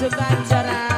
di